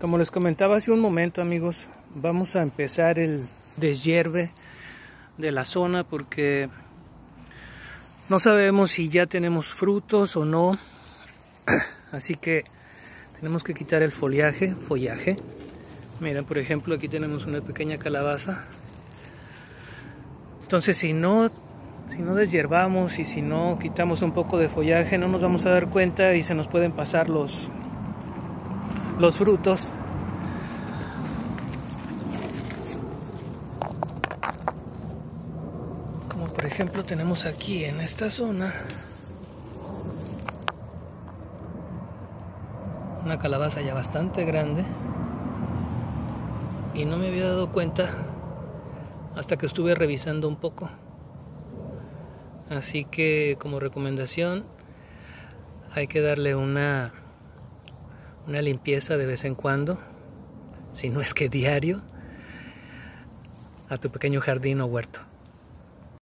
Como les comentaba hace un momento amigos, vamos a empezar el deshierve de la zona porque no sabemos si ya tenemos frutos o no. Así que tenemos que quitar el foliaje, follaje. Miren, por ejemplo, aquí tenemos una pequeña calabaza. Entonces, si no si no deshiervamos y si no quitamos un poco de follaje, no nos vamos a dar cuenta y se nos pueden pasar los los frutos. Como por ejemplo tenemos aquí en esta zona una calabaza ya bastante grande y no me había dado cuenta hasta que estuve revisando un poco. Así que como recomendación hay que darle una una limpieza de vez en cuando, si no es que diario, a tu pequeño jardín o huerto.